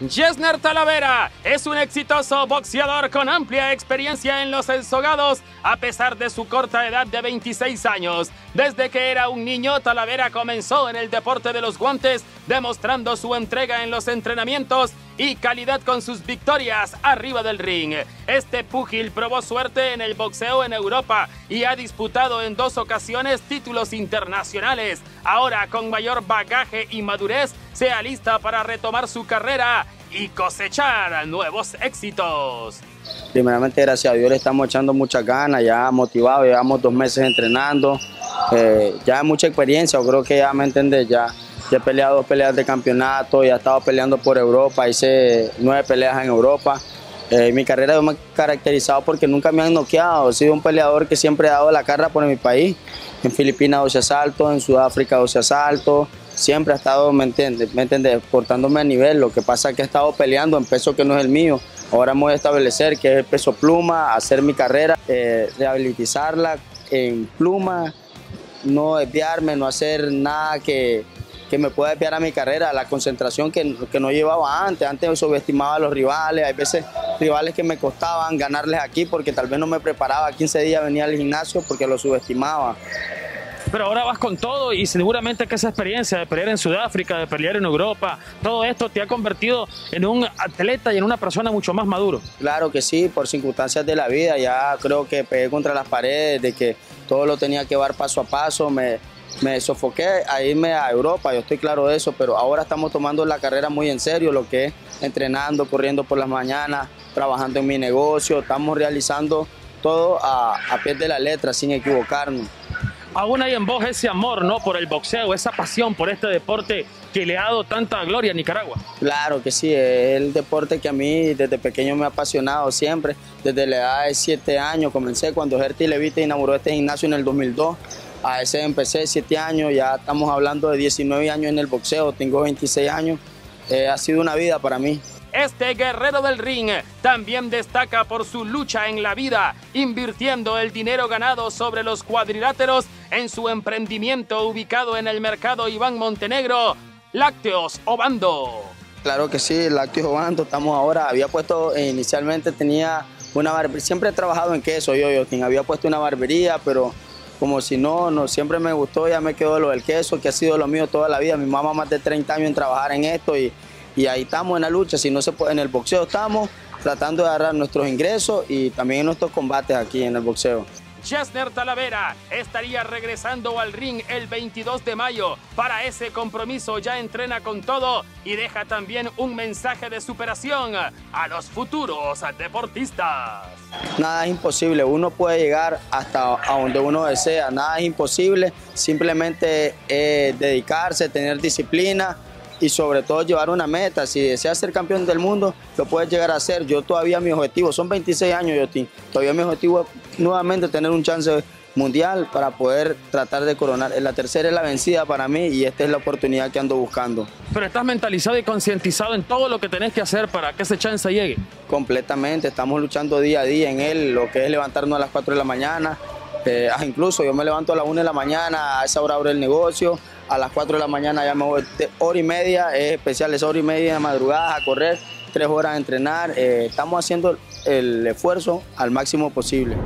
Jesner Talavera es un exitoso boxeador con amplia experiencia en los ensogados a pesar de su corta edad de 26 años. Desde que era un niño, Talavera comenzó en el deporte de los guantes, demostrando su entrega en los entrenamientos y calidad con sus victorias arriba del ring. Este púgil probó suerte en el boxeo en Europa y ha disputado en dos ocasiones títulos internacionales. Ahora, con mayor bagaje y madurez, se alista para retomar su carrera y cosechar nuevos éxitos. Primeramente, gracias a Dios le estamos echando muchas ganas, ya motivado, llevamos dos meses entrenando, eh, ya mucha experiencia, creo que ya me entendés, ya he peleado dos peleas de campeonato, ya he estado peleando por Europa, hice nueve peleas en Europa. Eh, mi carrera me he caracterizado porque nunca me han noqueado. He sido un peleador que siempre he dado la cara por mi país. En Filipinas 12 asaltos, en Sudáfrica 12 asaltos. Siempre he estado, ¿me entiendes? ¿Me entiendes? Portándome a nivel. Lo que pasa es que he estado peleando en peso que no es el mío. Ahora me voy a establecer que es el peso pluma, hacer mi carrera, eh, rehabilitarla en pluma, no desviarme, no hacer nada que, que me pueda desviar a mi carrera, la concentración que, que, no llevaba antes. Antes subestimaba a los rivales, hay veces rivales que me costaban ganarles aquí porque tal vez no me preparaba. 15 días venía al gimnasio porque lo subestimaba. Pero ahora vas con todo y seguramente que esa experiencia de pelear en Sudáfrica, de pelear en Europa, todo esto te ha convertido en un atleta y en una persona mucho más maduro. Claro que sí, por circunstancias de la vida, ya creo que pegué contra las paredes, de que todo lo tenía que llevar paso a paso, me, me sofoqué a irme a Europa, yo estoy claro de eso, pero ahora estamos tomando la carrera muy en serio, lo que es entrenando, corriendo por las mañanas, trabajando en mi negocio, estamos realizando todo a, a pie de la letra, sin equivocarnos. Aún hay en vos ese amor, ¿no? Por el boxeo, esa pasión por este deporte que le ha dado tanta gloria a Nicaragua. Claro que sí, es el deporte que a mí desde pequeño me ha apasionado siempre. Desde la edad de 7 años comencé cuando Gerti Levite inauguró este gimnasio en el 2002 a ese empecé 7 años, ya estamos hablando de 19 años en el boxeo, tengo 26 años, eh, ha sido una vida para mí. Este guerrero del ring también destaca por su lucha en la vida, invirtiendo el dinero ganado sobre los cuadriláteros en su emprendimiento ubicado en el mercado Iván Montenegro, Lácteos Obando. Claro que sí, Lácteos Obando, estamos ahora, había puesto, eh, inicialmente tenía una barbería, siempre he trabajado en queso yo, yo, había puesto una barbería, pero como si no, no, siempre me gustó, ya me quedó lo del queso, que ha sido lo mío toda la vida. Mi mamá más de 30 años en trabajar en esto y, y ahí estamos en la lucha. Si no se puede, en el boxeo estamos tratando de agarrar nuestros ingresos y también nuestros combates aquí en el boxeo. Chesner Talavera estaría regresando al ring el 22 de mayo. Para ese compromiso ya entrena con todo y deja también un mensaje de superación a los futuros deportistas. Nada es imposible, uno puede llegar hasta a donde uno desea, nada es imposible, simplemente eh, dedicarse, tener disciplina y sobre todo llevar una meta. Si deseas ser campeón del mundo, lo puedes llegar a hacer. Yo todavía mi objetivo, son 26 años, yo todavía mi objetivo es nuevamente tener un chance mundial para poder tratar de coronar. La tercera es la vencida para mí y esta es la oportunidad que ando buscando. Pero estás mentalizado y concientizado en todo lo que tenés que hacer para que ese chance llegue. Completamente, estamos luchando día a día en él, lo que es levantarnos a las 4 de la mañana. Eh, ah, incluso yo me levanto a las 1 de la mañana, a esa hora abro el negocio, a las 4 de la mañana ya me voy, hora y media, es especial, es hora y media de madrugada a correr, tres horas a entrenar. Eh, estamos haciendo el esfuerzo al máximo posible.